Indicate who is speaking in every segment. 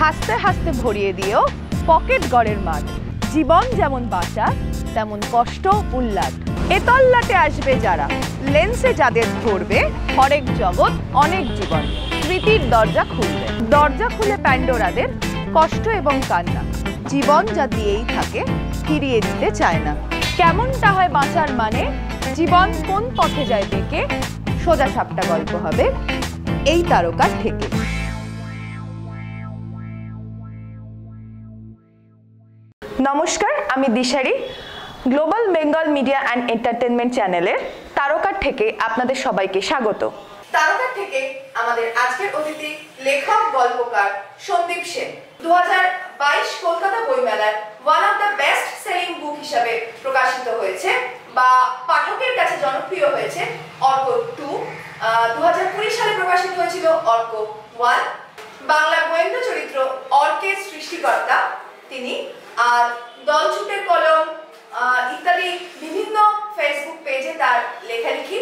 Speaker 1: হাসতে হাসতে ভরিয়ে দিও পকেট গড়ের মাঠ। জীবন যেমন বাঁচা, তেমন কষ্ট উল্লাট এতল্লাটে আসবে যারা, লেন্সে যাদের ধরবে, হরেক জগৎ অনেক জীবন। স্মৃতির দরজা খুলবে। দরজা খুলে প্যান্ডোরাদের কষ্ট এবং কান্না। জীবন যা দিয়েই থাকে, ফিরিয়ে দিতে চায় না। কেমনটা হয় বাঁচার মানে জীবন কোন পথে যায় বেঁকে সোজা সাপটা গল্প হবে। এই তারকার থেকে। নমস্কার, আমি Dishari global Bengal media and entertainment চ্যানেলের তারকার থেকে আপনাদের সবাইকে স্বাগত। তারকার থেকে আমাদের আজকের অতিথি লেখক, গল্পকার সন্দীপ সেন। দু কলকাতা বইমেলার one of the best selling book হিসাবে প্রকাশিত হয়েছে বা পাঠকের কাছে জনপ্রিয় হয়েছে অর্ক টু দু কুড়ি সালে প্রকাশিত হয়েছিল অর্ক ওয়ান বাংলা গোয়েন্দা চরিত্র অর্কের সৃষ্টিকর্তা তিনি। আর দলছুটের কলম ইত্যাদি বিভিন্ন ফেসবুক পেজে তার লেখালেখি।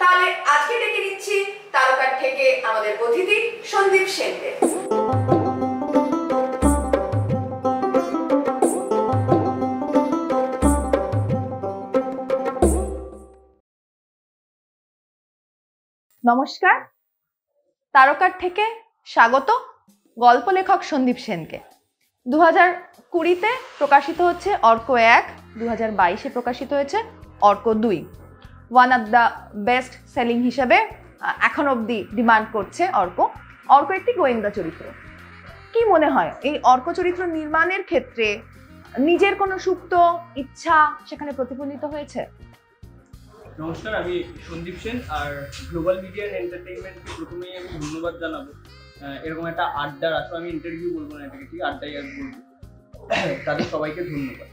Speaker 1: তাহলে আজকে ডেকে নিচ্ছি তারকার থেকে আমাদের অতিথি সন্দীপ সেনকে। নমস্কার। তারকার থেকে স্বাগত গল্প লেখক সন্দীপ সেনকে। দু হাজার কুড়িতে প্রকাশিত হচ্ছে অর্ক এক দু হাজার বাইশে প্রকাশিত হয়েছে অর্ক দুই। One of the best selling হিসাবে এখন অবধি ডিমান্ড করছে অর্ক। অর্ক একটি গোয়েন্দা চরিত্র। কি মনে হয়, এই অর্ক চরিত্র নির্মাণের ক্ষেত্রে নিজের কোনো সুপ্ত ইচ্ছা সেখানে প্রতিফলিত হয়েছে?
Speaker 2: নমস্কার, আমি সন্দীপ সেন আর গ্লোবাল মিডিয়া এন্টারটেইনমেন্টকে প্রথমেই আমি ধন্যবাদ জানাব। এরকম একটা আড্ডার আসলে আমি ইন্টারভিউ বলব না এটাকে, ঠিক আড্ডাই আর বলব। তাদের সবাইকে ধন্যবাদ।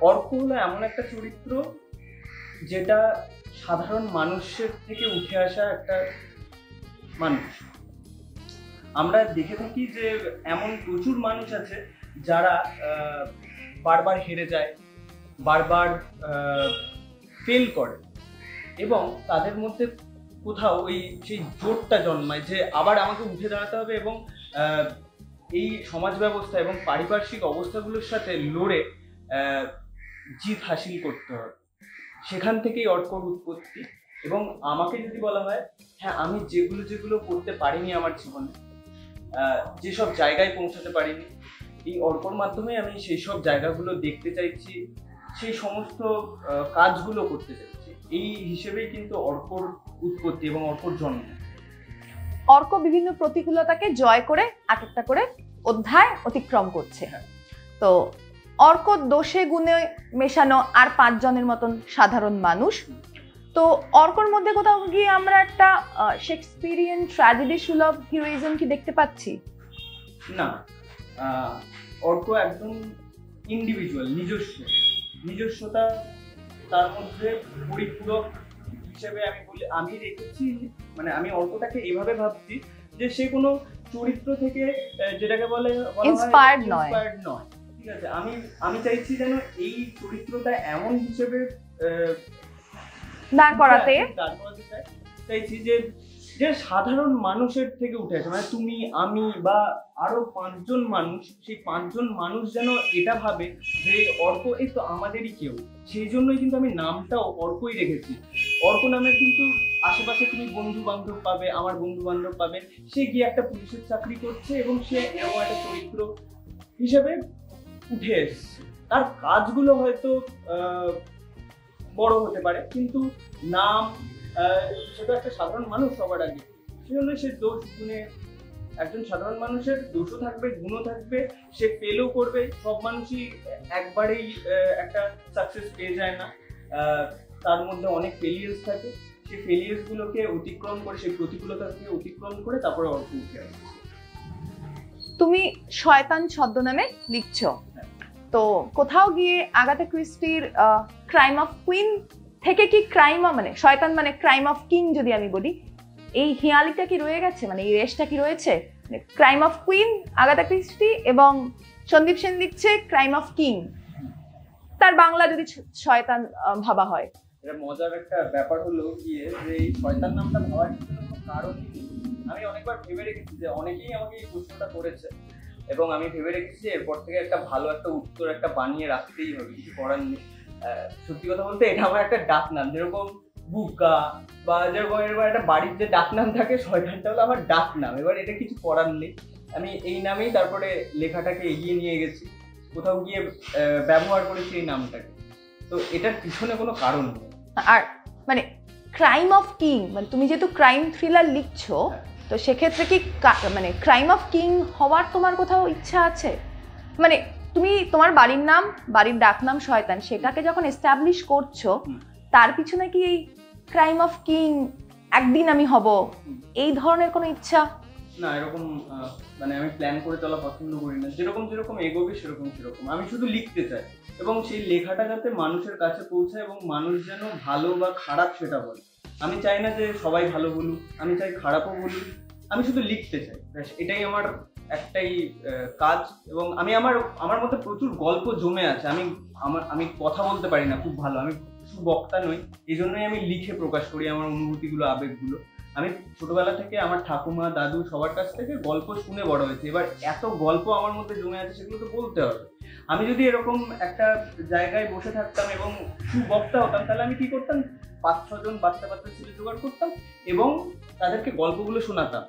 Speaker 2: অর্ক হলো এমন একটা চরিত্র যেটা সাধারণ মানুষের থেকে উঠে আসা একটা মানুষ। আমরা দেখে থাকি যে এমন প্রচুর মানুষ আছে যারা বারবার হেরে যায়, বারবার ফেল করে এবং তাদের মধ্যে কোথাও ওই সেই জোরটা জন্মায় যে আবার আমাকে উঠে দাঁড়াতে হবে এবং এই সমাজ ব্যবস্থা এবং পারিপার্শ্বিক অবস্থাগুলোর সাথে লড়ে জিত হাসিল করতে হবে। সেখান থেকেই অর্কর উৎপত্তি। এবং আমাকে যদি বলা হয় হ্যাঁ আমি যেগুলো যেগুলো করতে পারিনি আমার জীবনে যেসব জায়গায় পৌঁছাতে পারিনি, এই অর্কর মাধ্যমে আমি সেই সব জায়গাগুলো দেখতে চাইছি, সেই সমস্ত কাজগুলো করতে চাইছি। এই হিসেবেই কিন্তু অর্কর উৎপত্তি এবং অর্কর জন্ম।
Speaker 1: অর্ক বিভিন্ন প্রতিকূলতাকে জয় করে এক একটা করে অধ্যায় অতিক্রম করছে।
Speaker 2: হ্যাঁ।
Speaker 1: তো অর্ক দোষে গুণে মেশানো আর পাঁচজনের মতন সাধারণ মানুষ। তো অর্কর মধ্যে কোথাও গিয়ে আমরা একটা শেক্সপিরিয়ান ট্র্যাজেডি সুলভ হিরোইজম কি দেখতে পাচ্ছি?
Speaker 2: না। অর্ক একদম ইন্ডিভিজুয়াল নিজস্ব। নিজস্বতা তার মধ্যে পরিপূরক হিসেবে আমি বলি আমি রেখেছি মানে আমি অল্পটাকে এভাবে ভাবছি যে সে কোনো চরিত্র থেকে যেটাকে বলে
Speaker 1: ইন্সপায়ার্ড নয়।
Speaker 2: ইন্সপায়ার্ড নয়। ঠিক আছে আমি আমি চাইছি যেন এই চরিত্রটা এমন হিসেবে আহ,
Speaker 1: দাঁড় করাতে।
Speaker 2: দাঁড় করাতে চাইছি যে যে সাধারণ মানুষের থেকে উঠে আসে মানে তুমি, আমি বা আরও পাঁচজন মানুষ, সেই পাঁচজন মানুষ যেন এটা ভাবে যে অর্ক এই তো আমাদেরই কেউ। সেই জন্যই কিন্তু আমি নামটাও অর্কই রেখেছি। অর্ক নামে কিন্তু আশেপাশে তুমি বন্ধু বান্ধব পাবে, আমার বন্ধু বান্ধব পাবে। সে গিয়ে একটা পুলিশের চাকরি করছে এবং সে এমন একটা চরিত্র হিসেবে উঠে এসছে। তার কাজগুলো হয়তো বড় হতে পারে, কিন্তু নাম সেটা একটা সাধারণ মানুষ সবার আগে। সেজন্য সে দোষ গুণে একজন সাধারণ মানুষের দোষও থাকবে গুণও থাকবে সে ফেলও করবে। সব মানুষই একবারেই একটা সাকসেস পেয়ে যায় না। তার মধ্যে অনেক ফেলিয়ার্স থাকে। সেই ফেলিয়ার্স গুলোকে অতিক্রম করে সেই প্রতিকূলতাকে অতিক্রম করে তারপরে অর্থ উঠে আসে।
Speaker 1: তুমি শয়তান ছদ্মনামে লিখছো। তো কোথাও গিয়ে আগাথা ক্রিস্টির ক্রাইম অফ কুইন থেকে কি ক্রাইম মানে শয়তান মানে ক্রাইম অফ কিং যদি আমি বলি, এই হিয়ালিটা কি রয়ে গেছে? মানে এই রেসটা কি রয়েছে? Crime of queen Agatha Christie এবং সন্দীপ সেন দিচ্ছে ক্রাইম অফ কিং তার বাংলা যদি শয়তান ভাবা হয়।
Speaker 2: মজার একটা ব্যাপার হলো গিয়ে যে এই শয়তান নামটা ভাবার নেই। আমি অনেকবার ভেবে রেখেছি যে অনেকেই আমাকে এই প্রশ্নটা করেছে এবং আমি ভেবে রেখেছি এরপর থেকে একটা ভালো একটা উত্তর একটা বানিয়ে রাখতেই হবে, কিছু করার নেই। সত্যি কথা বলতে এটা আমার একটা ডাক নাম। যেরকম বুকা বা যেরকম এরকম একটা বাড়ির যে ডাক নাম থাকে শয়তানটা হলো আমার ডাক নাম। এবার এটা কিছু করার নেই। আমি এই নামেই তারপরে লেখাটাকে এগিয়ে নিয়ে গেছি। কোথাও গিয়ে ব্যবহার করেছি এই নামটাকে। তো এটার পিছনে কোনো কারণ নেই।
Speaker 1: আর মানে ক্রাইম অফ কিং মানে তুমি যেহেতু ক্রাইম থ্রিলার লিখছো তো সেক্ষেত্রে কি কা- মানে ক্রাইম অফ কিং হওয়ার তোমার কোথাও ইচ্ছা আছে? মানে তুমি তোমার বাড়ির নাম বাড়ির ডাক নাম শয়তান সেটাকে যখন এস্টাবলিশ করছ তার পিছনে কি এই ক্রাইম অফ কিং একদিন আমি হব? এই ধরনের কোনো ইচ্ছা?
Speaker 2: না এরকম মানে আমি প্ল্যান করে চলা পছন্দ করি না। যেরকম যেরকম এগোবে সেরকম সেরকম। আমি শুধু লিখতে চাই। এবং সেই লেখাটা যাতে মানুষের কাছে পৌঁছায় এবং মানুষ যেন ভালো বা খারাপ সেটা বলে। আমি চাই না যে সবাই ভালো বলুক আমি চাই খারাপও বলুক। আমি শুধু লিখতে চাই। এটাই আমার একটাই কাজ এবং আমি আমার আমার মধ্যে প্রচুর গল্প জমে আছে। আমি, আমার, আমি কথা বলতে পারি না খুব ভালো। আমি সুবক্তা নই। এই জন্যই আমি লিখে প্রকাশ করি আমার অনুভূতিগুলো, আবেগগুলো। আমি ছোটবেলা থেকে আমার ঠাকুমা, দাদু সবার কাছ থেকে গল্প শুনে বড় হয়েছে। এবার এত গল্প আমার মধ্যে জমে আছে সেগুলো তো বলতে হবে। আমি যদি এরকম একটা জায়গায় বসে থাকতাম এবং সুবক্তা হতাম, তাহলে আমি কি করতাম? পাঁচ ছজন বাচ্চা বাচ্চা ছেলে জোগাড় করতাম এবং তাদেরকে গল্পগুলো শোনাতাম।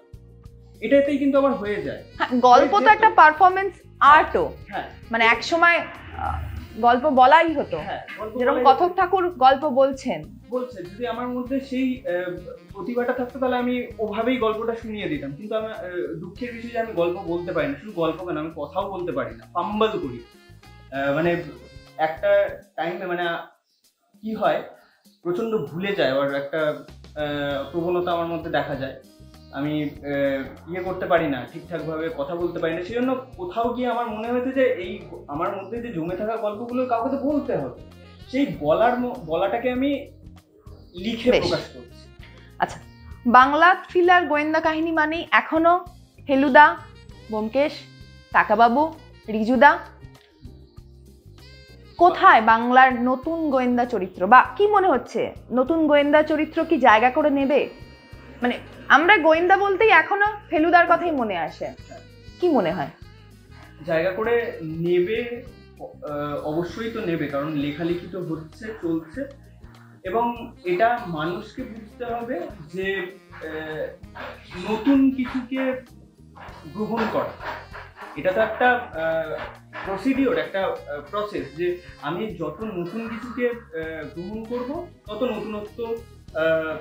Speaker 2: এটাতেই কিন্তু আমার হয়ে যায়।
Speaker 1: হ্যাঁ গল্প তো একটা পারফরমেন্স আর্টও
Speaker 2: হ্যাঁ।
Speaker 1: মানে একসময় আহ, গল্প বলাই হতো।
Speaker 2: হ্যাঁ
Speaker 1: যেরকম কথক ঠাকুর গল্প বলছেন।
Speaker 2: বলছে যদি আমার মধ্যে সেই প্রতিভাটা থাকতো তাহলে আমি ওভাবেই গল্পটা শুনিয়ে দিতাম। কিন্তু আহ, দুঃখের বিষয় যে আমি গল্প বলতে পারি না শুধু গল্প কেন আমি কথাও বলতে পারি না পাম্বাল করি। মানে একটা টাইমে মানে কি হয় প্রচণ্ড ভুলে যায় আর একটা আহ, প্রবণতা আমার মধ্যে দেখা যায়। আমি ইয়ে করতে পারি না ঠিকঠাকভাবে কথা বলতে পারি না। সেই জন্য কোথাও গিয়ে আমার মনে হয়েছে যে এই আমার মধ্যে যে জমে থাকা গল্পগুলো কাউকে তো বলতে হবে। সেই বলার বলাটাকে আমি লিখে। প্রকাশ করছি।
Speaker 1: আচ্ছা বাংলা থ্রিলার গোয়েন্দা কাহিনী মানেই এখনও হেলুদা ব্যোমকেশ কাকাবাবু রিজুদা। কোথায় বাংলার নতুন গোয়েন্দা চরিত্র? বা কি মনে হচ্ছে? নতুন গোয়েন্দা চরিত্র কি জায়গা করে নেবে? মানে আমরা গোয়েন্দা বলতেই এখনও ফেলুদার কথাই মনে আসে। কি মনে হয়?
Speaker 2: জায়গা করে নেবে অবশ্যই তো নেবে কারণ লেখালেখি তো হচ্ছে চলছে। এবং এটা মানুষকে বুঝতে হবে যে নতুন কিছুকে গ্রহণ করা। এটা তো একটা প্রসিডিওর একটা প্রসেস যে আমি যত নতুন কিছুকে গ্রহণ করব তত নতুনত্ব।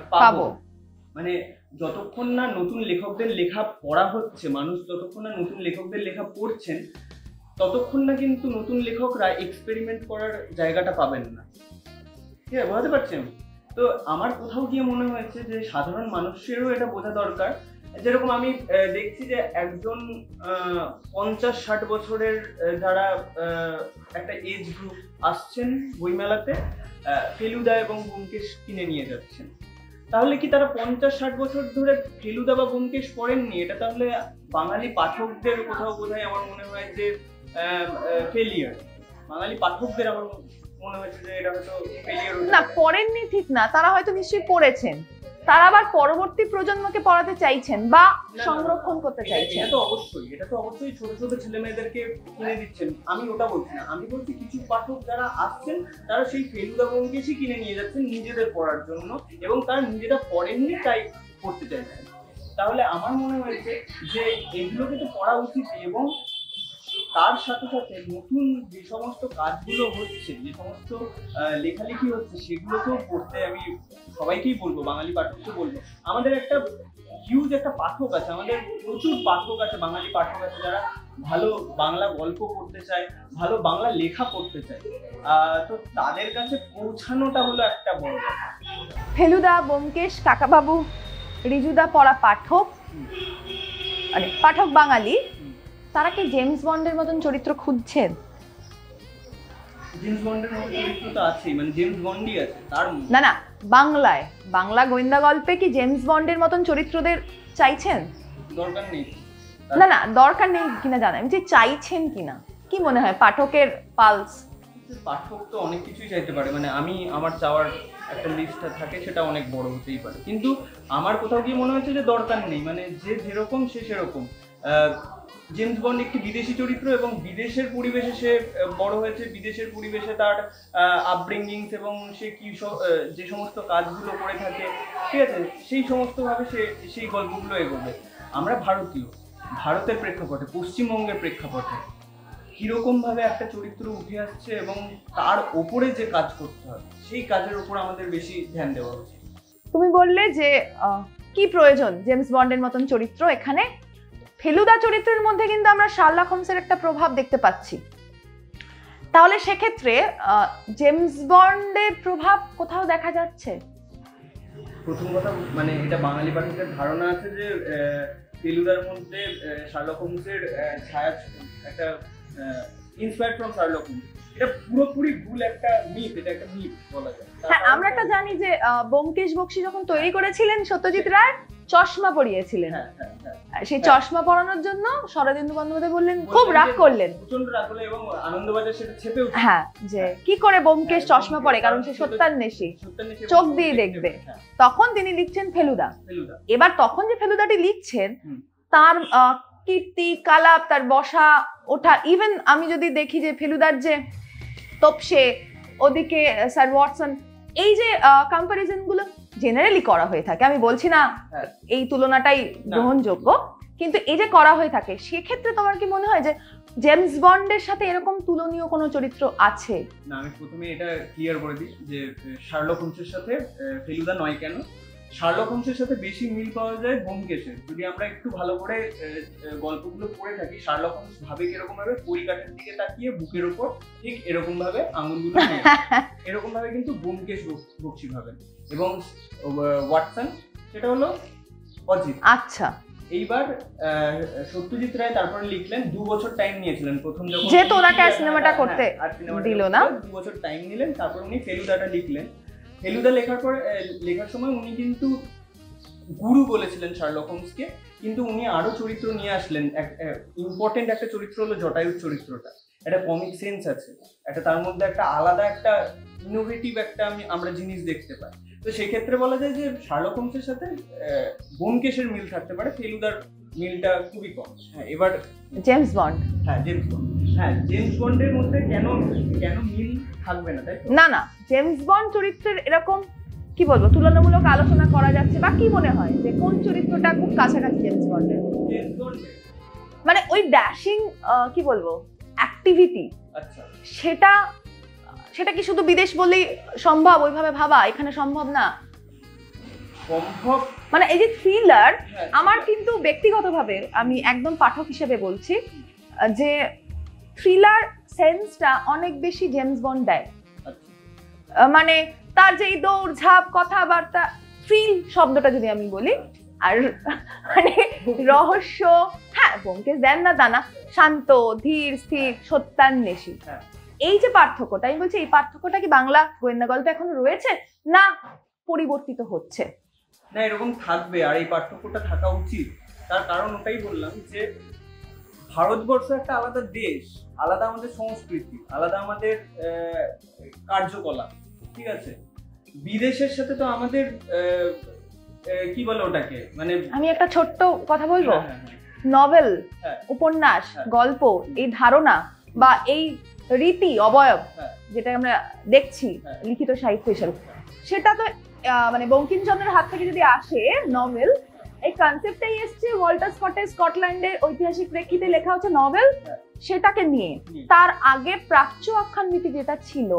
Speaker 1: পাবো।
Speaker 2: মানে যতক্ষণ না নতুন লেখকদের লেখা পড়া হচ্ছে, মানুষ যতক্ষণ না নতুন লেখকদের লেখা পড়ছেন, ততক্ষণ না কিন্তু নতুন লেখকরা এক্সপেরিমেন্ট করার জায়গাটা পাবেন না। ঠিক আছে, বোঝাতে পারছি আমি তো আমার কোথাও গিয়ে মনে হয়েছে যে সাধারণ মানুষেরও এটা বোঝা দরকার। যেরকম আমি দেখছি যে একজন পঞ্চাশ ষাট বছরের যারা একটা এজ গ্রুপ আসছেন বইমেলাতে ফেলুদা এবং ব্যোমকেশ কিনে নিয়ে যাচ্ছেন। তাহলে কি তারা পঞ্চাশ ষাট বছর ধরে ফেলুদা বা ব্যোমকেশ পড়েননি? এটা তাহলে বাঙালি পাঠকদের কোথাও বোধহয় আমার মনে হয় যে ফেলিয়ার বাঙালি পাঠকদের আমার মনে হয়েছে যে এটা হয়তো ফেলিয়ার
Speaker 1: না পড়েননি ঠিক না তারা হয়তো নিশ্চয়ই পড়েছেন। তারা আবার পরবর্তী প্রজন্মকে পড়াতে চাইছেন বা সংরক্ষণ করতে চাইছেন?
Speaker 2: এটা তো অবশ্যই এটা তো অবশ্যই ছোট ছোট ছেলে মেয়েদেরকে কিনে দিচ্ছেন। আমি ওটা বলছি না। আমি বলছি কিছু পাঠক যারা আসছেন তারা সেই ফেলুদা ব্যোমকেশই কিনে নিয়ে যাচ্ছেন নিজেদের পড়ার জন্য এবং তারা নিজেরা পড়েননি তাই পড়তে চাইছেন। তাহলে আমার মনে হয়েছে যে এগুলোকে তো পড়া উচিত এবং তার সাথে সাথে নতুন যে সমস্ত কাজগুলো হচ্ছে যে সমস্ত লেখালেখি হচ্ছে সেগুলোকেও পড়তে আমি সবাইকেই বলব বাঙালি পাঠককে বলব। আমাদের একটা হিউজ একটা পাঠক আছে আমাদের প্রচুর পাঠক আছে বাঙালি পাঠক আছে যারা ভালো বাংলা গল্প পড়তে চায় ভালো বাংলা লেখা পড়তে চায়। তো তাদের কাছে পৌঁছানোটা হলো একটা বড় কথা
Speaker 1: ফেলুদা ব্যোমকেশ কাকাবাবু রিজুদা পড়া পাঠক মানে পাঠক বাঙালি। তারা কি জেমস বন্ডের মতন চরিত্র খুঁজছেন?
Speaker 2: জেমস বন্ডের মতো চরিত্র তো আছেই মানে জেমস বন্ডই আছে তার
Speaker 1: না না বাংলায় বাংলা গোয়েন্দা গল্পে কি জেমস বন্ডের মতন চরিত্রদের চাইছেন?
Speaker 2: দরকার নেই।
Speaker 1: না না দরকার নেই কিনা জানা আমি যে চাইছেন কিনা কি মনে হয় পাঠকের পালস?
Speaker 2: পাঠক তো অনেক কিছুই চাইতে পারে মানে আমি আমার চাওয়ার একটা লিস্ট থাকে সেটা অনেক বড় হতেই পারে। কিন্তু আমার কোথাও গিয়ে মনে হচ্ছে যে দরকার নেই মানে যে যেরকম সে সেরকম। জেমস বন্ড একটি বিদেশি চরিত্র এবং বিদেশের পরিবেশে সে বড় হয়েছে। বিদেশের পরিবেশে তার আপব্রিঙ্গিংস এবং সে কি যে সমস্ত কাজগুলো করে থাকে, ঠিক আছে? সেই সমস্তভাবে সে, সেই গল্পগুলো এগোবে। আমরা ভারতীয়। ভারতের প্রেক্ষাপটে, পশ্চিমবঙ্গের প্রেক্ষাপটে কীরকমভাবে একটা চরিত্র উঠে আসছে এবং তার ওপরে যে কাজ করতে হবে সেই কাজের ওপর আমাদের বেশি ধ্যান দেওয়া উচিত।
Speaker 1: তুমি বললে যে কি প্রয়োজন জেমস বন্ডের মতন চরিত্র এখানে? ফেলুদা চরিত্রের মধ্যে কিন্তু আমরা শার্লক হোমসের একটা প্রভাব দেখতে পাচ্ছি। তাহলে সেক্ষেত্রে জেমস বন্ডের প্রভাব কোথাও দেখা যাচ্ছে?
Speaker 2: প্রথম কথা মানে এটা বাঙালি পাঠকের ধারণা আছে যে ফেলুদার মধ্যে শার্লক হোমসের ছায়া একটা ইন্সপায়ার্ড ফ্রম শার্লক হোমস। এটা পুরোপুরি ভুল একটা মিথ এটা একটা মিথ বলা যায়।
Speaker 1: হ্যাঁ আমরা একটা জানি যে ব্যোমকেশ বক্সী যখন তৈরি করেছিলেন সত্যজিৎ রায় চশমা পরিয়েছিলেন।
Speaker 2: হ্যাঁ হ্যাঁ হ্যাঁ।
Speaker 1: সেই। চশমা পরানোর জন্য শরদিন্দু বন্দ্যোপাধ্যায় বললেন খুব রাগ করলেন।
Speaker 2: প্রচণ্ড রাগ হলো এবং আনন্দবাজার সেটা ছেপে
Speaker 1: হ্যাঁ যে কি করে ব্যোমকেশ
Speaker 2: হ্যাঁ,
Speaker 1: চশমা পরে কারণ সে সত্যান্বেষী। চোখ দিয়ে দেখবে। তখন তিনি লিখছেন ফেলুদা। এবার তখন যে ফেলুদাটি লিখছেন তার কীর্তি কালাপ তার বসা ওঠা ইভেন আমি যদি দেখি যে ফেলুদার যে তপসে ওদিকে স্যার ওয়াটসন এই যে কম্পারিজনগুলো জেনারেলি করা হয়ে থাকে। আমি বলছি না
Speaker 2: হ্যাঁ।
Speaker 1: এই তুলনাটাই গ্রহণযোগ্য কিন্তু এই যে করা হয়ে থাকে সেক্ষেত্রে তোমার কি মনে হয় যে জেমস বন্ডের সাথে এরকম তুলনীয় কোনো চরিত্র আছে?
Speaker 2: না আমি প্রথমে এটা ক্লিয়ার করে দিই যে শার্লক হোমসের সাথে ফেলুদা নয় কেন? শার্লক হোমসের সাথে বেশি মিল পাওয়া যায় ব্যোমকেশের যদি আমরা একটু ভালো করে গল্পগুলো পড়ে থাকি শার্লক হোমস ভাবে কীরকম ভাবে পরিকাঠের দিকে তাকিয়ে বুকের ওপর ঠিক এরকম ভাবে আঙুলগুলো এরকম ভাবে কিন্তু ব্যোমকেশ বক- বক্সি ভাবেন এবং ওয়াটসন সেটা হলো অজিত।
Speaker 1: আচ্ছা।
Speaker 2: এইবার আহ, সত্যজিৎ রায় তারপরে লিখলেন দু বছর টাইম নিয়েছিলেন। প্রথম যখন
Speaker 1: যেহেতু ওনাকে
Speaker 2: হ্যাঁ,
Speaker 1: সিনেমাটা
Speaker 2: হ্যাঁ,
Speaker 1: করতে
Speaker 2: আর
Speaker 1: দিল না।
Speaker 2: দু বছর টাইম নিলেন তারপর উনি ফেলুদাটা লিখলেন। ফেলুদা লেখার পরে লেখার সময় উনি কিন্তু গুরু বলেছিলেন শার্লক হোমসকে কিন্তু উনি আরও চরিত্র নিয়ে আসলেন। ইম্পর্টেন্ট একটা চরিত্র হলো জটায়ুর চরিত্রটা। একটা কমিক সেন্স আছে। একটা তার মধ্যে একটা আলাদা একটা ইনোভেটিভ একটা আমি আমরা জিনিস দেখতে পাই। তো সেক্ষেত্রে বলা যায় যে শার্লক হোমসের সাথে আহ, ব্যোমকেশের মিল থাকতে পারে। ফেলুদার মিলটা খুবই কম। হ্যাঁ এবার
Speaker 1: জেমস বন্ড
Speaker 2: হ্যাঁ জেমস বন্ড হ্যাঁ জেমস বন্ডের মধ্যে কেন কেন মিল থাকবে না তাই
Speaker 1: না না জেমস বন্ড চরিত্রের এরকম কি বলব তুলনামূলক আলোচনা করা যাচ্ছে বা কি মনে হয় যে কোন চরিত্রটা খুব কাছাকাছি জেমস বন্ডের মানে ওই ড্যাশিং কি বলব অ্যাক্টিভিটি
Speaker 2: আচ্ছা।
Speaker 1: সেটা সেটা কি শুধু বিদেশ বললেই সম্ভব ওইভাবে ভাবা এখানে সম্ভব না?
Speaker 2: সম্ভব?
Speaker 1: মানে এই যে থ্রিলার
Speaker 2: হ্যাঁ,
Speaker 1: আমার কিন্তু ব্যক্তিগতভাবে আমি একদম পাঠক হিসেবে বলছি যে থ্রিলার সেন্সটা অনেক বেশি জেমস বন্ড দেয়
Speaker 2: আচ্ছা।
Speaker 1: মানে তার যে এই দৌড় ঝাঁপ কথাবার্তা থ্রিল শব্দটা যদি আমি বলি আর মানে রহস্য হ্যাঁ ব্যোমকেশ দেন না তা না শান্ত ধীর স্থির সত্যান্বেষী
Speaker 2: হ্যাঁ।
Speaker 1: এই যে পার্থক্যটা আমি বলছি এই পার্থক্যটা কি বাংলা গোয়েন্দা গল্পে এখনও রয়েছে না পরিবর্তিত হচ্ছে
Speaker 2: না এরকম থাকবে আর এই পার্থক্যটা থাকা উচিত তার কারণ ওটাই বললাম যে ভারতবর্ষ একটা আলাদা দেশ আলাদা আমাদের সংস্কৃতি আলাদা আমাদের কার্যকলাপ ঠিক আছে বিদেশের সাথে তো আমাদের কি বলে ওটাকে মানে
Speaker 1: আমি একটা ছোট্ট কথা বলব
Speaker 2: হ্যাঁ, হ্যাঁ, হ্যাঁ।
Speaker 1: নভেল। উপন্যাস। গল্প এই ধারণা বা এই রীতি অবয়ব। যেটা আমরা দেখছি। লিখিত সাহিত্য হিসেবে সেটা তো মানে বঙ্কিমচন্দ্রের হাত থেকে যদি আসে নভেল এই কনসেপ্টটাই এসছে ওয়াল্টার স্কটে স্কটল্যান্ডের ঐতিহাসিক প্রেক্ষিতে লেখা হচ্ছে নভেল। সেটাকে নিয়ে তার আগে প্রাচ্য আখ্যাননীতি যেটা ছিল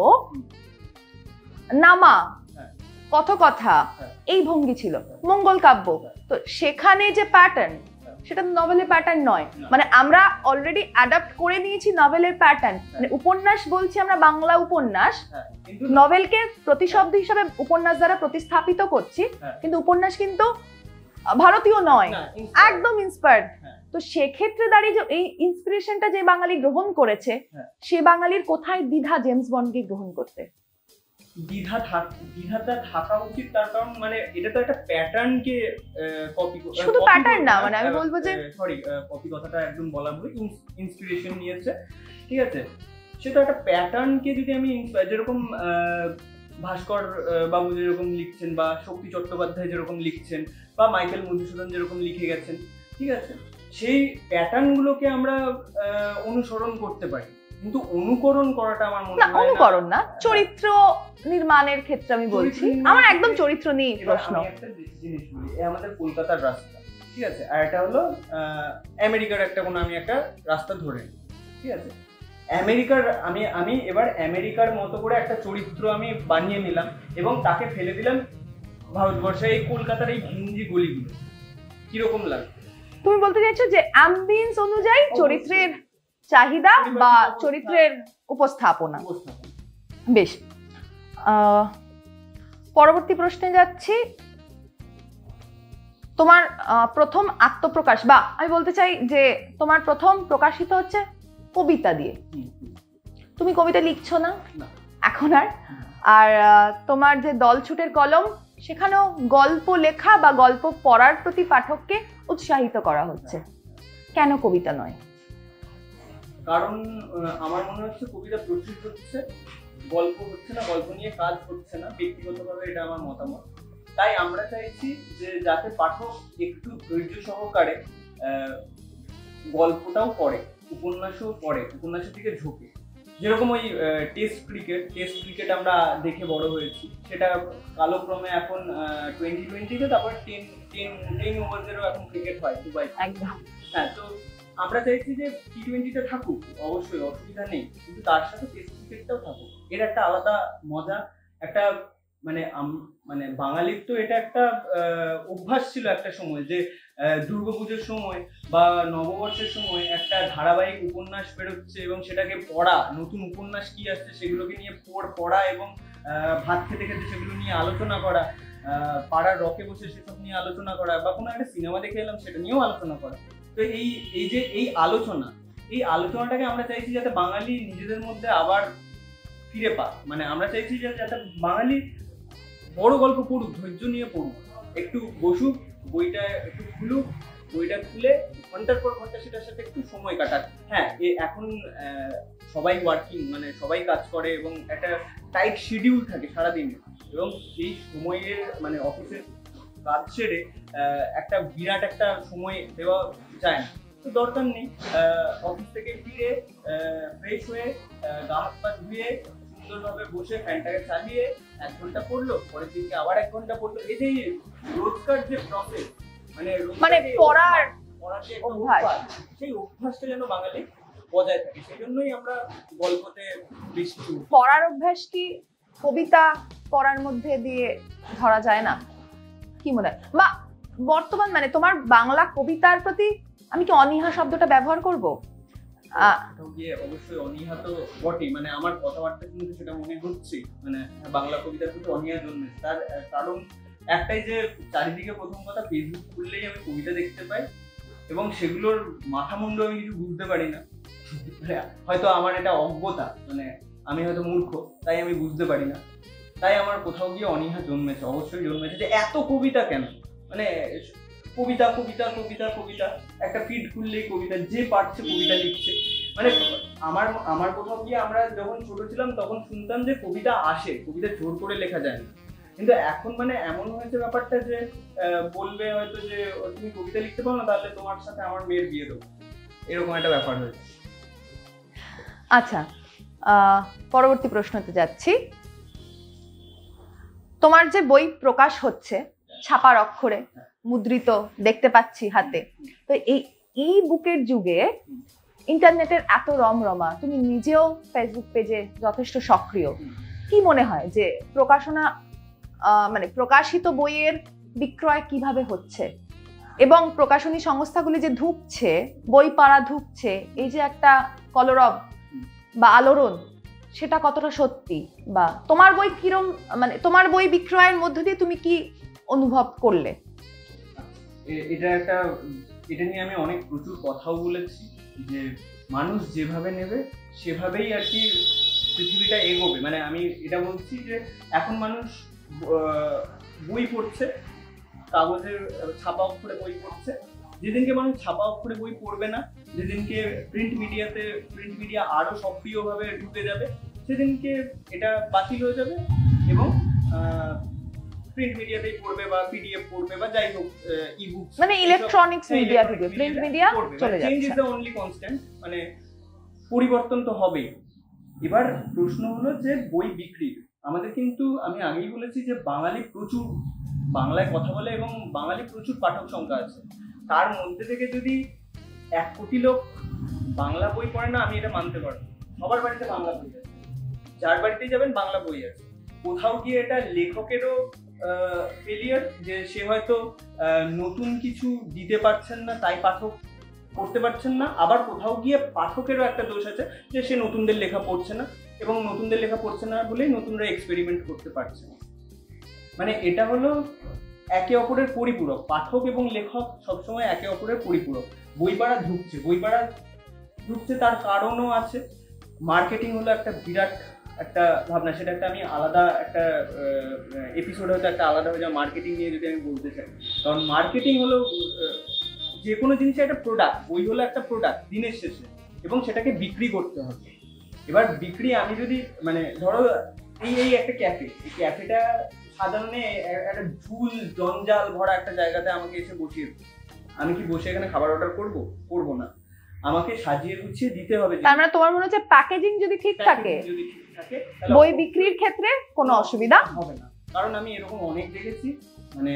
Speaker 1: নামা
Speaker 2: হ্যাঁ।
Speaker 1: কথকথা
Speaker 2: হ্যাঁ।
Speaker 1: এই ভঙ্গি ছিল মঙ্গল কাব্য
Speaker 2: হ্যাঁ।
Speaker 1: তো সেখানে যে প্যাটার্ন। সেটা তো নভেলের প্যাটার্ন নয় মানে আমরা অলরেডি অ্যাডাপ্ট করে নিয়েছি নভেলের প্যাটার্ন মানে উপন্যাস বলছি আমরা বাংলা উপন্যাস নভেলকে প্রতিশব্দ হিসাবে উপন্যাস দ্বারা প্রতিস্থাপিত করছি। কিন্তু উপন্যাস কিন্তু ভারতীয় নয় একদম ইন্সপায়ার্ড
Speaker 2: হ্যাঁ।
Speaker 1: তো সেক্ষেত্রে দাঁড়িয়ে যে এই ইন্সপিরেশনটা যে বাঙালি গ্রহণ করেছে
Speaker 2: হ্যাঁ।
Speaker 1: সে বাঙালির কোথায় দ্বিধা জেমস বন্ডকে গ্রহণ করতে?
Speaker 2: দ্বিধা থাক দ্বিধাটা থাকা উচিত তার কারণ মানে এটা তো একটা প্যাটার্নকে কপি
Speaker 1: শুধু pattern না, মানে আমি বলব যে-
Speaker 2: সরি কপি কথাটা একদম বলা ভুল ইন্সপিরেশন নিয়েছে। ঠিক আছে? সে তো একটা প্যাটার্নকে যদি আমি যেরকম ভাস্কর বাবু যেরকম লিখছেন বা শক্তি চট্টোপাধ্যায় যেরকম লিখছেন বা মাইকেল মধুসূদন যেরকম লিখে গেছেন ঠিক আছে? সেই প্যাটার্নগুলোকে আমরা অনুসরণ করতে পারি। কিন্তু অনুকরণ করাটা আমার মনে হয় না।
Speaker 1: অনুকরণ না চরিত্র নির্মাণের ক্ষেত্রে আমি বলছি। আমার একদম চরিত্র নিয়ে প্রশ্ন।
Speaker 2: একটা জিনিস বলি আমাদের কলকাতার রাস্তা ঠিক আছে? আর এটা হলো আহ, আমেরিকার একটা কোনো আমি একটা রাস্তা ধরে নিই, ঠিক আছে? আমেরিকার আমি আমি এবার আমেরিকার মতো করে একটা চরিত্র আমি বানিয়ে নিলাম এবং তাকে ফেলে দিলাম ভারতবর্ষে এই কলকাতার এই ঘিঞ্জি গলিগুলো। কীরকম লাগে
Speaker 1: তুমি বলতে চাইছো যে অ্যাম্বিয়েন্স অনুযায়ী চরিত্রের চাহিদা বা চরিত্রের উপস্থাপনা। বেশ। আহ, পরবর্তী প্রশ্নে যাচ্ছি। তোমার প্রথম আত্মপ্রকাশ বা আমি বলতে চাই যে তোমার প্রথম প্রকাশিত হচ্ছে কবিতা দিয়ে। তুমি কবিতা লিখছো না। এখন আর? আর তোমার যে দলছুটের কলম সেখানেও গল্প লেখা বা গল্প পড়ার প্রতি পাঠককে উৎসাহিত করা হচ্ছে। কেন কবিতা নয়?
Speaker 2: কারণ আমার মনে হচ্ছে কবিতা প্রচুর হচ্ছে গল্প হচ্ছে না গল্প নিয়ে কাজ হচ্ছে না ব্যক্তিগতভাবে এটা আমার মতামত। তাই আমরা চাইছি যে যাতে পাঠক একটু ধৈর্য সহকারে আহ, গল্পটাও পড়ে। উপন্যাসও পড়ে উপন্যাসের দিকে ঝোঁকে। যেরকম ওই টেস্ট ক্রিকেট টেস্ট ক্রিকেট আমরা দেখে বড় হয়েছি। সেটা কালক্রমে এখন টোয়েন্টি টোয়েন্টিতে তারপর টেন টেন টেন ওভারদেরও এখন ক্রিকেট হয় দুবাই।
Speaker 1: একদম।
Speaker 2: হ্যাঁ তো আমরা চাইছি যে টি টোয়েন্টিটা থাকুক অবশ্যই অসুবিধা নেই। কিন্তু তার সাথে টেস্ট ক্রিকেটটাও থাকুক। এর একটা আলাদা মজা একটা মানে মানে বাঙালির তো এটা একটা আহ, অভ্যাস ছিল একটা সময় যে দুর্গাপুজোর সময় বা নববর্ষের সময় একটা ধারাবাহিক উপন্যাস বেরোচ্ছে এবং সেটাকে পড়া, নতুন উপন্যাস কি আসছে সেগুলোকে নিয়ে পড়- পড়া এবং ভাত খেতে খেতে সেগুলো নিয়ে আলোচনা করা পাড়ার রকে বসে সেসব নিয়ে আলোচনা করা বা কোনো একটা সিনেমা দেখে এলাম সেটা নিয়েও আলোচনা করা। তো এই এই যে এই আলোচনা, এই আলোচনাটাকে আমরা চাইছি যাতে বাঙালি নিজেদের মধ্যে আবার ফিরে পাক। মানে আমরা চাইছি যাতে বাঙালি বড় গল্প পড়ুক, ধৈর্য নিয়ে পড়ুক। একটু বসুক বইটা একটু খুলুক, বইটা খুলে ঘণ্টার পর ঘণ্টা সেটার সাথে একটু সময় কাটাক। হ্যাঁ এখন সবাই ওয়ার্কিং মানে সবাই কাজ করে এবং একটা টাইট শিডিউল থাকে সারাদিনে। এবং সেই সময়ের মানে অফিসের কাজ ছেড়ে একটা বিরাট একটা সময় দেওয়া যায় না। তো দরকার নেই অফিস থেকে ফিরে ফ্রেশ হয়ে গা হাত পা ধুয়ে, সুন্দরভাবে বসে ফ্যানটাকে চালিয়ে এক ঘণ্টা পড়ল, পরের দিনকে আবার এক ঘণ্টা পড়ল যে রোজকার যে প্রসেস মানে
Speaker 1: মানে পড়ার
Speaker 2: পড়ার যে
Speaker 1: অভ্যাস।
Speaker 2: সেই অভ্যাসটা যেন বাঙালি বজায় থাকে সেই জন্যই আমরা গল্পতে বেশি
Speaker 1: পড়ার অভ্যাস কি কবিতা পড়ার মধ্যে দিয়ে ধরা যায় না? কি মনে হয়? বা বর্তমান মানে তোমার বাংলা কবিতার প্রতি আমি কি অনীহা শব্দটা ব্যবহার করব? আহ,
Speaker 2: অবশ্যই অনীহা তো বটেই মানে আমার কথাবার্তা কিন্তু সেটা মনে হচ্ছে মানে বাংলা কবিতার প্রতি অনীহা জন্মেছে। তার কারণ একটাই যে চারিদিকে প্রথম কথা ফেসবুক খুললেই আমি কবিতা দেখতে পাই, এবং সেগুলোর মাথা মুন্ড আমি কিছু বুঝতে পারি না। হয়তো আমার এটা অজ্ঞতা মানে আমি হয়তো মূর্খ, তাই আমি বুঝতে পারি না। তাই আমার কোথাও গিয়ে অনীহা জন্মেছে, অবশ্যই জন্মেছে, যে এত কবিতা কেন? মানে কবিতা কবিতা কবিতা কবিতা, একটা ফিড খুললেই কবিতা, যে পারছে কবিতা লিখছে। মানে আমার আমার কোথাও গিয়ে আমরা যখন ছোট ছিলাম, তখন শুনতাম যে কবিতা আসে, কবিতা জোর করে লেখা যায় না। কিন্তু এখন মানে এমন হয়েছে ব্যাপারটা যে বলবে হয়তো যে তুমি কবিতা লিখতে পারো না, তাহলে তোমার সাথে আমার মেয়ের বিয়ে দেবো। এরকম একটা ব্যাপার হয়েছে।
Speaker 1: আচ্ছা পরবর্তী প্রশ্নতে যাচ্ছি। তোমার যে বই প্রকাশ হচ্ছে, ছাপার অক্ষরে মুদ্রিত দেখতে পাচ্ছি হাতে, তো এই ই বুকের যুগে ইন্টারনেটের এত রমরমা, তুমি নিজেও ফেসবুক পেজে যথেষ্ট সক্রিয়। কি মনে হয় যে প্রকাশনা মানে প্রকাশিত বইয়ের বিক্রয় কীভাবে হচ্ছে? এবং প্রকাশনী সংস্থাগুলি যে ধুঁকছে, বই পাড়া ধুঁকছে, এই যে একটা কলরব বা আলোড়ন, সেটা কতটা সত্যি? বা তোমার বই কিরম মানে তোমার বই বিক্রয়ের মধ্য দিয়ে তুমি কি অনুভব করলে?
Speaker 2: এটা একটা, এটা নিয়ে আমি অনেক প্রচুর কথাও বলেছি যে মানুষ যেভাবে নেবে, সেভাবেই আর কি পৃথিবীটা এগোবে। মানে আমি এটা বলছি যে এখন মানুষ বই পড়ছে কাগজের ছাপা অক্ষরে বই পড়ছে। যেদিনকে মানুষ ছাপা অক্ষরে বই পড়বে না যেদিনকে প্রিন্ট মিডিয়াতে প্রিন্ট মিডিয়া আরও সক্রিয়ভাবে ঢুকে যাবে সেদিনকে এটা বাতিল হয়ে যাবে এবং প্রিন্ট মিডিয়াতেই পড়বে বা পিডিএফ পড়বে বা যাই হোক ইবুক
Speaker 1: মানে ইলেকট্রনিক্স মিডিয়া থেকে প্রিন্ট মিডিয়া চলে
Speaker 2: change is the only constant মানে পরিবর্তন তো হবেই। এবার প্রশ্ন হলো যে বই বিক্রি আমাদের কিন্তু, আমি আগেই বলেছি যে বাঙালি প্রচুর, বাংলায় কথা বলে এবং বাঙালি প্রচুর পাঠক সংখ্যা আছে। তার মধ্যে থেকে যদি এক কোটি লোক বাংলা বই পড়ে না, আমি এটা মানতে পারব সবার বাড়িতে বাংলা বই আছে। যার বাড়িতেই যাবেন, বাংলা বই আছে। কোথাও গিয়ে এটা লেখকেরও ফেলিয়ার যে সে হয়তো নতুন কিছু দিতে পারছেন না, তাই পাঠক পড়তে পারছেন না। আবার কোথাও গিয়ে পাঠকেরও একটা দোষ আছে যে সে নতুনদের লেখা পড়ছে না। এবং নতুনদের লেখা পড়ছে না বলেই নতুনরা এক্সপেরিমেন্ট করতে পারছে না। মানে এটা হলো একে অপরের পরিপূরক। পাঠক এবং লেখক সবসময় একে অপরের পরিপূরক। বই পাড়া ঢুকছে। বই পাড়া ঢুকছে তার কারণও আছে। মার্কেটিং হলো একটা বিরাট একটা ভাবনা। সেটা একটা আমি আলাদা একটা এপিসোড হয়তো একটা আলাদা হয়ে যাবে। মার্কেটিং নিয়ে যদি আমি বলতে চাই। কারণ মার্কেটিং হলো যে কোনো জিনিসের একটা প্রোডাক্ট বই হলো একটা প্রোডাক্ট দিনের শেষে। এবং সেটাকে বিক্রি করতে হবে। এবার বিক্রি আমি যদি মানে ধরো এই এই একটা ক্যাফে এই ক্যাফেটা সাধারণ একটা ঝুল জঞ্জাল ভরা একটা জায়গাতে আমাকে এসে বসিয়ে। আমি কি বসে এখানে খাবার অর্ডার করব? করব না। আমাকে সাজিয়ে গুছিয়ে দিতে হবে
Speaker 1: তার মানে তোমার মনে হচ্ছে প্যাকেজিং যদি ঠিক থাকে বই বিক্রির ক্ষেত্রে কোনো অসুবিধা
Speaker 2: হবে না। কারণ আমি এরকম অনেক দেখেছি মানে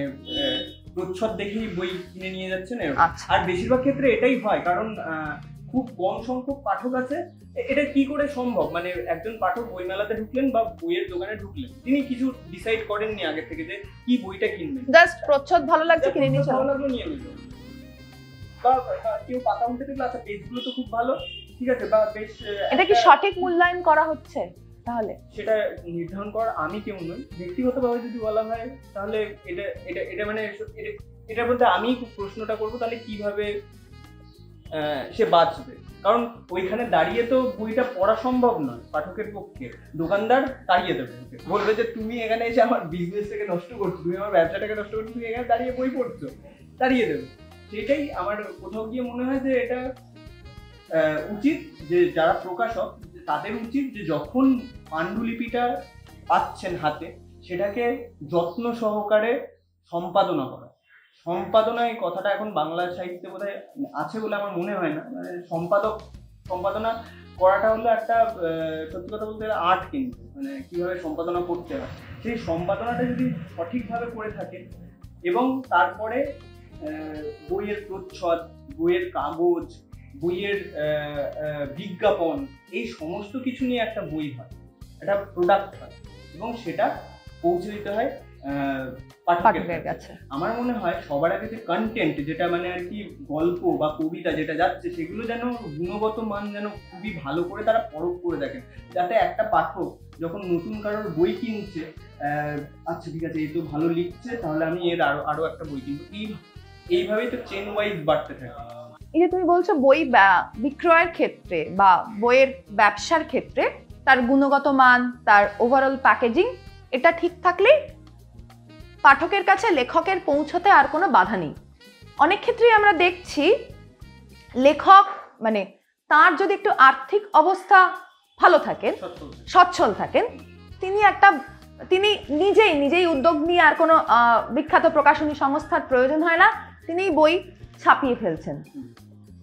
Speaker 2: প্রচ্ছদ দেখেই বই কিনে নিয়ে যাচ্ছেন
Speaker 1: আচ্ছা।
Speaker 2: আর বেশিরভাগ ক্ষেত্রে এটাই হয় কারণ আহ, খুব কম সংখ্যক পাঠক আছে। এটা কি করে সম্ভব? মানে একজন পাঠক বইমেলাতে ঢুকলেন বা বইয়ের দোকানে ঢুকলেন তিনি কিছু ডিসাইড করেননি আগে থেকে যে কি বইটা কিনবেন?
Speaker 1: জাস্ট প্রচ্ছদ ভালো লাগছে কিনে নিয়ে
Speaker 2: ভালো লাগল নিয়ে নিল। বা কেউ পাতা উল্টে দেখল আচ্ছা পেজগুলো তো খুব ভালো ঠিক আছে বা বেশ
Speaker 1: এটা কি সঠিক মূল্যায়ন করা হচ্ছে তাহলে?
Speaker 2: সেটা নির্ধারণ করা আমি কেউ নই। ব্যক্তিগতভাবে যদি বলা হয় তাহলে এটা এটা এটা মানে এটা- এটার মধ্যে আমি প্রশ্নটা করব তাহলে কীভাবে সে বাঁচবে। কারণ ওইখানে দাঁড়িয়ে তো বইটা পড়া সম্ভব নয় পাঠকের পক্ষে। দোকানদার তাড়িয়ে দেবে বলবে যে, তুমি এখানে এসে আমার বিজনেসটাকে নষ্ট করছ, তুমি আমার ব্যবসাটাকে নষ্ট করছ, তুমি এখানে দাঁড়িয়ে বই পড়ছো। তাড়িয়ে দেবে। সেটাই আমার কোথাও গিয়ে মনে হয় যে এটা উচিত যে যারা প্রকাশক তাদের উচিত যে যখন পাণ্ডুলিপিটা পাচ্ছেন হাতে, সেটাকে যত্ন সহকারে সম্পাদনা করা। সম্পাদনা এই কথাটা এখন বাংলা সাহিত্যে বোধহয় আছে বলে আমার মনে হয় না। মানে সম্পাদক, সম্পাদনা করাটা হলো একটা সত্যি কথা বলতে গেলে আর্ট কিন্তু। মানে কীভাবে সম্পাদনা করতে হয়। সেই সম্পাদনাটা যদি সঠিকভাবে করে থাকে এবং তারপরে বইয়ের প্রচ্ছদ, বইয়ের কাগজ, বইয়ের বিজ্ঞাপন, এই সমস্ত কিছু নিয়ে একটা বই হয়। একটা প্রোডাক্ট হয় এবং সেটা পৌঁছে দিতে হয় পাঠকের কাছে। আমার মনে হয় সবার আগে যে কন্টেন্ট যেটা মানে আর কি গল্প বা কবিতা যেটা যাচ্ছে সেগুলো যেন গুণগত মান যেন খুবই ভালো করে তারা পরখ করে দেখেন। যাতে একটা পাঠক যখন নতুন কারোর বই কিনছে আচ্ছা ঠিক আছে এই তো ভালো লিখছে তাহলে আমি এর আরও আরও একটা বই কিনবো। এই এইভাবেই তো চেন ওয়াইজ বাড়তে থাকে।
Speaker 1: এই যে তুমি বলছো বই বিক্রয়ের ক্ষেত্রে বা বইয়ের ব্যবসার ক্ষেত্রে তার গুণগত মান তার ওভারঅল প্যাকেজিং এটা ঠিক থাকলেই পাঠকের কাছে লেখকের পৌঁছতে আর কোনো বাধা নেই। অনেক ক্ষেত্রেই আমরা দেখছি লেখক মানে তার যদি একটু আর্থিক অবস্থা ভালো থাকেন সচ্ছল থাকেন। তিনি একটা তিনি নিজেই নিজেই উদ্যোগ নিয়ে আর কোনো বিখ্যাত প্রকাশনী সংস্থার প্রয়োজন হয় না তিনি বই ছাপিয়ে ফেলছেন।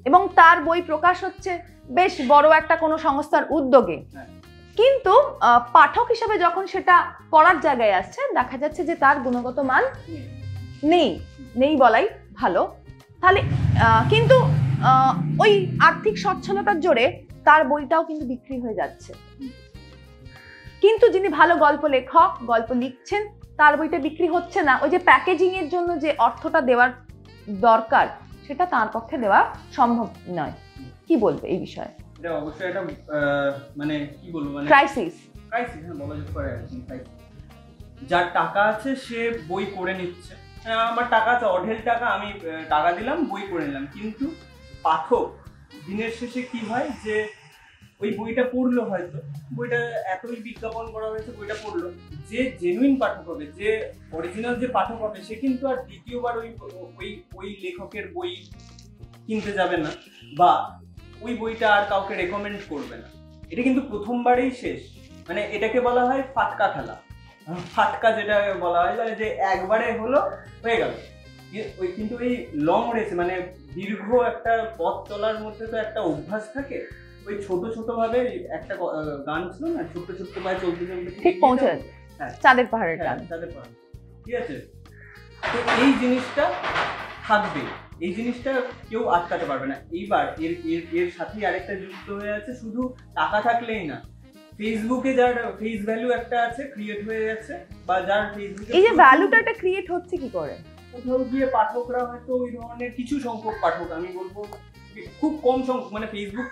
Speaker 1: এবং তার বই প্রকাশ হচ্ছে বেশ বড় একটা কোনো সংস্থার উদ্যোগে।
Speaker 2: হ্যাঁ।
Speaker 1: কিন্তু পাঠক হিসাবে যখন সেটা পড়ার জায়গায় আসছে, দেখা যাচ্ছে যে তার গুণগত মান নেই নেই বলাই ভালো। তাহলে কিন্তু ওই আর্থিক সচ্ছলতার জোরে তার বইটাও কিন্তু বিক্রি হয়ে যাচ্ছে। কিন্তু যিনি ভালো গল্প লেখক, গল্প লিখছেন, তার বইটা বিক্রি হচ্ছে না। ওই যে প্যাকেজিং এর জন্য যে অর্থটা দেওয়ার দরকার, সেটা তার পক্ষে দেওয়া সম্ভব নয়। কি বলবে এই বিষয়ে?
Speaker 2: এটা অবশ্যই একটা মানে কি বলব মানে
Speaker 1: ক্রাইসিস
Speaker 2: ক্রাইসিস হ্যাঁ বলা যেতে পারে যার টাকা আছে সে বই করে নিচ্ছে। হ্যাঁ, আমার টাকা আছে অঢেল টাকা আমি টাকা দিলাম বই করে নিলাম। কিন্তু পাঠক দিনের শেষে কি হয় যে ওই বইটা পড়ল হয়তো বইটা এতই বিজ্ঞাপন করা হয়েছে বইটা পড়ল যে জেনুইন পাঠক হবে যে অরিজিনাল যে পাঠক হবে সে কিন্তু আর দ্বিতীয়বার ওই ওই ওই লেখকের বই কিনতে যাবে না বা ওই বইটা আর কাউকে রেকমেন্ড করবে না। এটা কিন্তু প্রথমবারেই শেষ। মানে এটাকে বলা হয় ফাটকা খেলা। ফাটকা যেটা বলা হয় মানে যে একবারে হলো হয়ে গেল। ওই কিন্তু এই লং রেস মানে দীর্ঘ একটা পথ চলার মধ্যে তো একটা অভ্যাস থাকে। ওই ছোট ছোট ভাবে একটা গান ছিল না ছোট্ট ছোট্ট পায়ে চলতে চলতে
Speaker 1: ঠিক পৌঁছে।
Speaker 2: হ্যাঁ।
Speaker 1: চাঁদের পাহাড়ের
Speaker 2: হ্যাঁ,
Speaker 1: টান।
Speaker 2: তাদের পাড়া। ঠিক আছে? তো এই জিনিসটা থাকবে এই জিনিসটা কেউ আটকাতে পারবে না। এইবার এর এর এর সাথেই আরেকটা যুক্ত হয়ে আছে শুধু টাকা থাকলেই না। ফেসবুকে যার ফেস ভ্যালু একটা আছে ক্রিয়েট হয়ে যাচ্ছে বা যার ফেসবুকে
Speaker 1: এই যে ভ্যালুটা একটা ক্রিয়েট হচ্ছে কি করে?
Speaker 2: কোথাও গিয়ে পাঠকরা হয়তো ওই ধরনের কিছু সংখ্যক পাঠক আমি বলব খুব কম সংখ্যক মানে ফেসবুক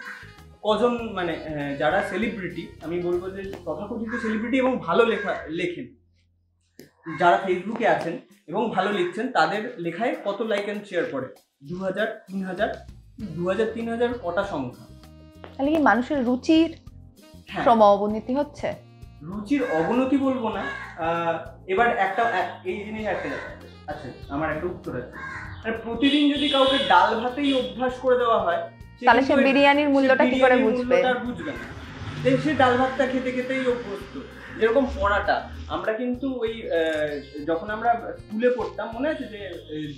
Speaker 2: কজন মানে যারা সেলিব্রিটি আমি বলব যে তথাকথিত সেলিব্রিটি এবং ভালো লেখা লেখেন। যারা ফেসবুকে আছেন এবং ভালো লিখছেন তাদের লেখায় কত লাইক অ্যান্ড শেয়ার করে দু হাজার তিন হাজার দু হাজার তিন হাজার কটা সংখ্যা?
Speaker 1: তাহলে কি মানুষের রুচির
Speaker 2: হ্যাঁ।
Speaker 1: ক্রম অবনতি হচ্ছে?
Speaker 2: রুচির অবনতি বলব না। এবার একটা এই জিনিস একটা আছে আমার একটা উত্তর আছে। মানে প্রতিদিন যদি কাউকে ডাল ভাতেই অভ্যাস করে দেওয়া হয়
Speaker 1: তাহলে সে বিরিয়ানির মূল্যটা কি করে বুঝবে?
Speaker 2: আর বুঝবে না। সে ডাল ভাতটা খেতে খেতেই অভ্যস্ত। যেরকম পড়াটা আমরা কিন্তু ওই যখন আমরা স্কুলে পড়তাম মনে আছে যে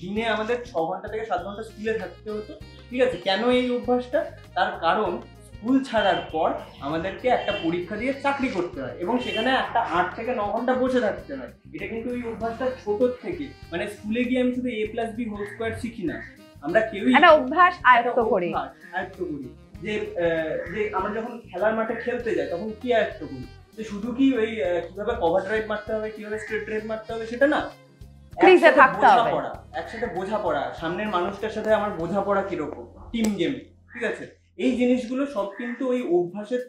Speaker 2: দিনে আমাদের ছ ঘণ্টা থেকে সাত ঘণ্টা স্কুলে থাকতে হতো ঠিক আছে? কেন এই অভ্যাসটা? তার কারণ স্কুল ছাড়ার পর আমাদেরকে একটা পরীক্ষা দিয়ে চাকরি করতে হয় এবং সেখানে একটা আট থেকে ন ঘণ্টা বসে থাকতে হয়। এটা কিন্তু ওই অভ্যাসটা ছোট থেকে। মানে স্কুলে গিয়ে আমি শুধু A plus B whole square শিখি না। আমরা কেউই
Speaker 1: একটা অভ্যাস আয়ত্ত করি।
Speaker 2: আয়ত্ত করি। যে আমরা যখন খেলার মাঠে খেলতে যাই তখন কি আয়ত্ত করি? যে শুধু কি ওই কীভাবে কভার ড্রাইভ মারতে হবে কীভাবে স্ট্রেট ড্রাইভ মারতে হবে সেটা না? একসাথে
Speaker 1: থাকতে হবে।
Speaker 2: একসাথে বোঝাপড়া সামনের মানুষটার সাথে আমার বোঝাপড়া কীরকম? টিম গেমে ঠিক আছে? এই জিনিসগুলো সব কিন্তু ওই অভ্যাসের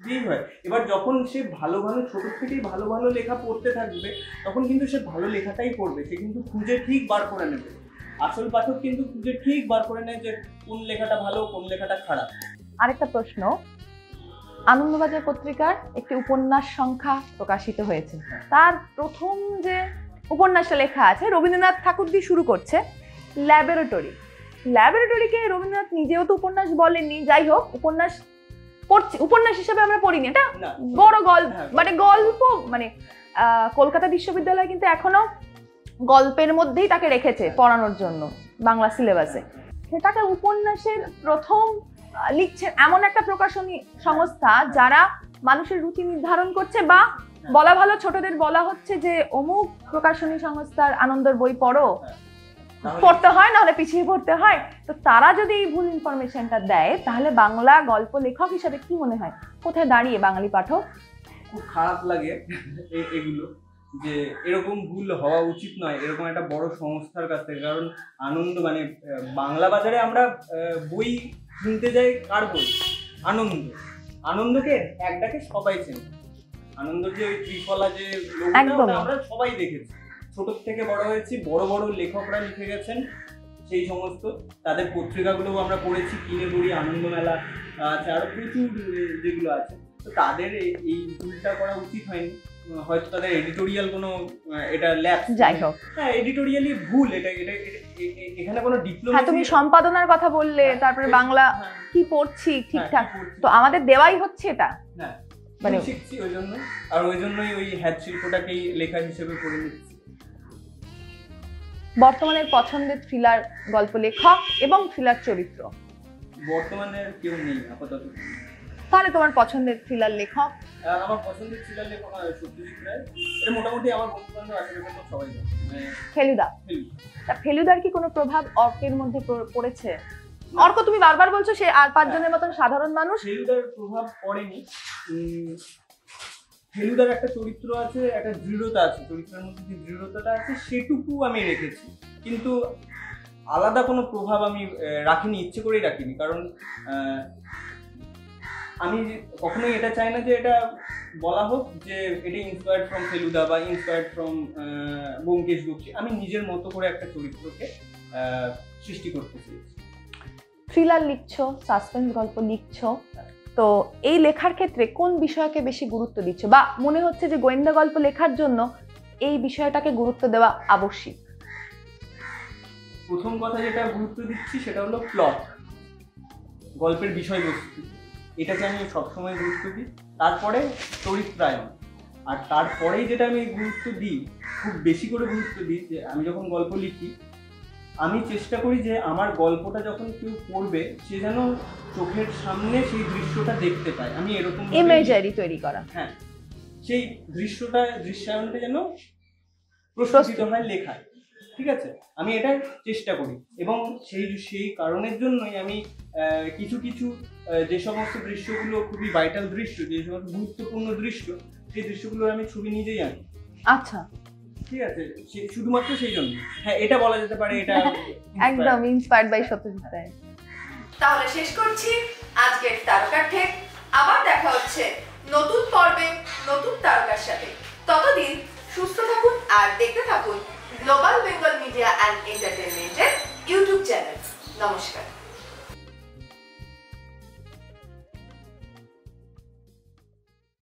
Speaker 2: দিয়েই হয়। এবার যখন সে ভালো ভালো ছোট থেকেই ভালো ভালো লেখা পড়তে থাকবে তখন কিন্তু সে ভালো লেখাটাই পড়বে। সে কিন্তু খুঁজে ঠিক বার করে নেবে। আসল পাঠক কিন্তু খুঁজে ঠিক বার করে নেয় যে কোন লেখাটা ভালো কোন লেখাটা খারাপ।
Speaker 1: আরেকটা প্রশ্ন আনন্দবাজার পত্রিকার একটি উপন্যাস সংখ্যা প্রকাশিত হয়েছে।
Speaker 2: হ্যাঁ।
Speaker 1: তার প্রথম যে উপন্যাসটা লেখা আছে রবীন্দ্রনাথ ঠাকুর দিয়ে শুরু করছে? ল্যাবরেটরি ল্যাবরেটরিকে রবীন্দ্রনাথ নিজেও তো উপন্যাস বলেননি। যাই হোক উপন্যাস পড়ছি। উপন্যাস হিসেবে আমরা পড়িনি। এটা বড় গল্প।
Speaker 2: হ্যাঁ,
Speaker 1: মানে গল্প। মানে কলকাতা বিশ্ববিদ্যালয় কিন্তু এখনও গল্পের মধ্যেই তাকে রেখেছে পড়ানোর জন্য বাংলা সিলেবাসে সেটাকে উপন্যাসের প্রথম লিখছেন এমন একটা প্রকাশনী সংস্থা যারা মানুষের রুচি নির্ধারণ করছে বা বলা ভালো ছোটদের বলা হচ্ছে যে অমুক প্রকাশনী সংস্থার আনন্দর বই পড়ো। পড়তে হয় নাহলে পিছিয়ে পড়তে হয়। তো তারা যদি এই ভুল ইনফরমেশনটা দেয় তাহলে বাংলা গল্প লেখক হিসাবে কি মনে হয়? কোথায় দাঁড়িয়ে বাঙালি পাঠক?
Speaker 2: খুব খারাপ লাগে এগুলো যে এরকম ভুল হওয়া উচিত নয় এরকম একটা বড় সংস্থার কাছ থেকে। কারণ আনন্দ মানে বাংলা বাজারে আমরা বই কিনতে যাই কার বই? আনন্দ। আনন্দকে এক ডাকে সবাই চেনে। আনন্দ যে ওই ত্রিফলা যে লোকটা আমরা সবাই দেখেছি। ছোট থেকে বড় হয়েছি বড় বড় লেখকরা লিখে গেছেন সেই সমস্ত। তাদের পত্রিকাগুলোও আমরা পড়েছি কিনে পড়ি আনন্দ মেলা আছে আরও প্রচুর যেগুলো আছে। তো তাদের এই- ভুলটা করা উচিত হয়নি। হয়তো তাদের এডিটোরিয়াল কোনো এটা ল্যাপ
Speaker 1: যাই হোক।
Speaker 2: হ্যাঁ এডিটোরিয়ালি ভুল এটা এটা এখানে কোনো ডিপ্লোমা
Speaker 1: হ্যাঁ তুমি সম্পাদনার কথা বললে তারপরে বাংলা কি পড়ছি ঠিকঠাক। তো আমাদের দেওয়াই হচ্ছে এটা।
Speaker 2: হ্যাঁ
Speaker 1: মানে-
Speaker 2: শিখছি ওই জন্য আর ওই জন্যই ওই হ্যাট শিল্পটাকেই লেখা হিসেবে করে নিচ্ছি।
Speaker 1: বর্তমানের পছন্দের থ্রিলার গল্প লেখক এবং থ্রিলার চরিত্র।
Speaker 2: বর্তমানে কেউ নেই আপাতত।
Speaker 1: তাহলে তোমার পছন্দের থ্রিলার লেখক?
Speaker 2: আমার পছন্দের ছিল লেখক সত্যজিৎ রায়। এটা মোটামুটি আমার বন্ধু আশেপাশে সবাই মানে
Speaker 1: ফেলুদা। তা ফেলুদার কি কোনো প্রভাব অর্কের মধ্যে পড়েছে? অর্ক তুমি বারবার বলছো সে আর পাঁচজনের মতন সাধারণ মানুষ।
Speaker 2: ফেলুদার প্রভাব পড়েনি। ফেলুদার একটা চরিত্র আছে একটা দৃঢ়তা আছে। চরিত্রের মধ্যে যে দৃঢ়তাটা আছে সেটুকু আমি রেখেছি। কিন্তু আলাদা কোনো প্রভাব আমি রাখিনি ইচ্ছে করেই রাখিনি। কারণ আমি কখনোই এটা চাই না যে এটা বলা হোক যে এটা ইন্সপায়ার্ড ফ্রম ফেলুদা বা ইন্সপায়ার্ড ফ্রম ব্যোমকেশ বক্সি আমি নিজের মতো করে একটা চরিত্রকে সৃষ্টি করতে চেয়েছি।
Speaker 1: থ্রিলার লিখছো সাসপেন্স গল্প লিখছো। তো এই লেখার ক্ষেত্রে কোন বিষয়কে বেশি গুরুত্ব দিচ্ছ? বা মনে হচ্ছে যে গোয়েন্দা গল্প লেখার জন্য এই বিষয়টাকে গুরুত্ব দেওয়া আবশ্যিক?
Speaker 2: প্রথম কথা যেটা গুরুত্ব দিচ্ছি সেটা হলো প্লট গল্পের বিষয়বস্তু। এটাকে আমি সবসময় গুরুত্ব দিই। তারপরে চরিত্রায়ন। আর তারপরেই যেটা আমি গুরুত্ব দিই খুব বেশি করে গুরুত্ব দিই যে আমি যখন গল্প লিখি আমি চেষ্টা করি যে আমার গল্পটা যখন কেউ পড়বে সে যেন চোখের সামনে সেই দৃশ্যটা দেখতে পায়। আমি এরকম
Speaker 1: ইমেজারি তৈরি করা।
Speaker 2: হ্যাঁ সেই দৃশ্যটা দৃশ্যায়নটা যেন প্রস্ফুটিত হয় লেখায়। ঠিক আছে? আমি এটা চেষ্টা করি। এবং সেই সেই কারণের জন্যই আমি কিছু কিছু যে সমস্ত দৃশ্যগুলো খুবই ভাইটাল দৃশ্য যে সমস্ত গুরুত্বপূর্ণ দৃশ্য সেই দৃশ্যগুলোর আমি ছবি নিজেই আনি
Speaker 1: আচ্ছা।
Speaker 2: ঠিক আছে? শুধুমাত্র সেই জন্য। হ্যাঁ এটা বলা যেতে পারে এটা
Speaker 1: একদম ইন্সপায়ার্ড বাই সত্যজিৎ রায়।
Speaker 3: তাহলে শেষ করছি আজকের তারকার ঠেক। আবার দেখা হচ্ছে নতুন পর্বে নতুন তারকার সাথে। ততদিন সুস্থ থাকুন আর দেখতে থাকুন গ্লোবাল বেঙ্গল মিডিয়া অ্যান্ড এন্টারটেনমেন্টের ইউটিউব চ্যানেল নমস্কার।